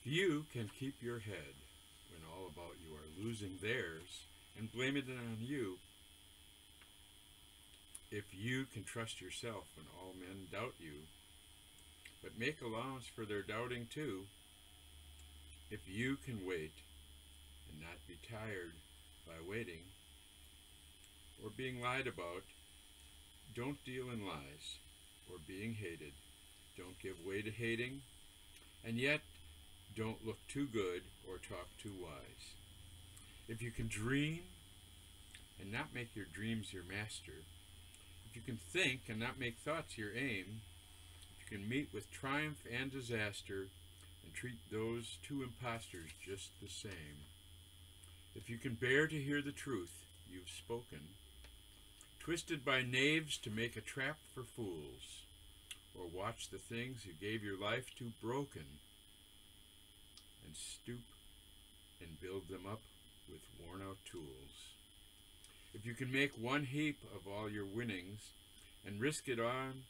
If you can keep your head when all about you are losing theirs and blame it on you, if you can trust yourself when all men doubt you, but make allowance for their doubting too, if you can wait and not be tired by waiting or being lied about, don't deal in lies or being hated. Don't give way to hating, and yet don't look too good or talk too wise. If you can dream and not make your dreams your master, if you can think and not make thoughts your aim, if you can meet with triumph and disaster and treat those two impostors just the same, if you can bear to hear the truth you've spoken, twisted by knaves to make a trap for fools, or watch the things you gave your life to broken, and stoop and build them up with worn out tools. If you can make one heap of all your winnings and risk it on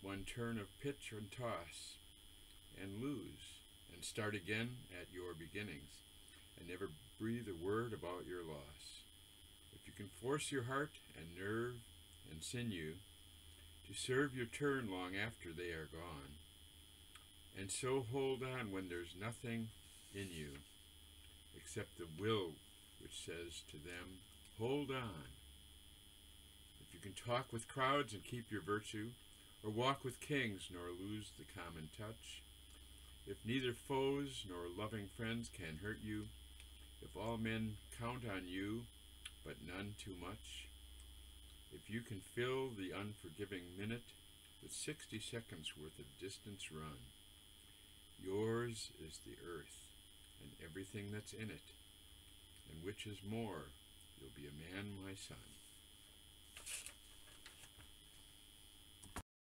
one turn of pitch and toss, and lose, and start again at your beginnings, and never breathe a word about your loss. If you can force your heart and nerve and sinew to serve your turn long after they are gone, and so hold on when there's nothing in you except the will which says to them, Hold on. If you can talk with crowds and keep your virtue, or walk with kings nor lose the common touch, if neither foes nor loving friends can hurt you, if all men count on you, but none too much, if you can fill the unforgiving minute with sixty seconds worth of distance run, yours is the earth and everything that's in it, and which is more, you'll be a man, my son.